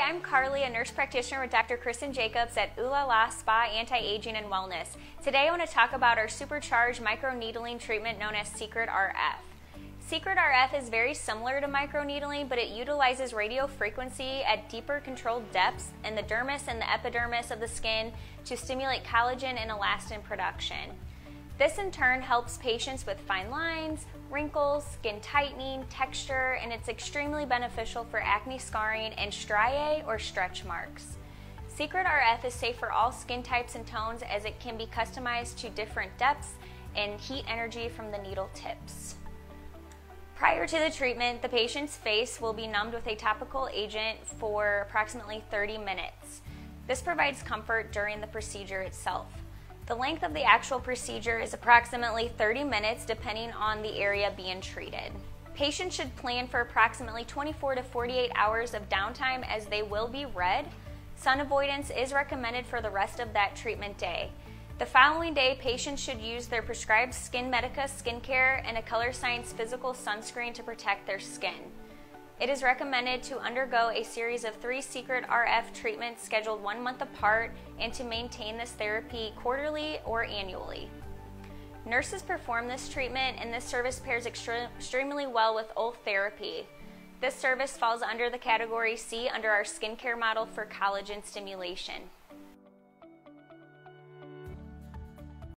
I'm Carly, a nurse practitioner with Dr. Kristen Jacobs at Ooh La Spa Anti Aging and Wellness. Today I want to talk about our supercharged microneedling treatment known as Secret RF. Secret RF is very similar to microneedling, but it utilizes radio frequency at deeper controlled depths in the dermis and the epidermis of the skin to stimulate collagen and elastin production. This in turn helps patients with fine lines, wrinkles, skin tightening, texture, and it's extremely beneficial for acne scarring and striae or stretch marks. Secret RF is safe for all skin types and tones as it can be customized to different depths and heat energy from the needle tips. Prior to the treatment, the patient's face will be numbed with a topical agent for approximately 30 minutes. This provides comfort during the procedure itself. The length of the actual procedure is approximately 30 minutes depending on the area being treated. Patients should plan for approximately 24 to 48 hours of downtime as they will be red. Sun avoidance is recommended for the rest of that treatment day. The following day, patients should use their prescribed SkinMedica skincare and a Colorescience physical sunscreen to protect their skin. It is recommended to undergo a series of three secret RF treatments scheduled one month apart and to maintain this therapy quarterly or annually. Nurses perform this treatment, and this service pairs extremely well with old therapy. This service falls under the category C under our skincare model for collagen stimulation.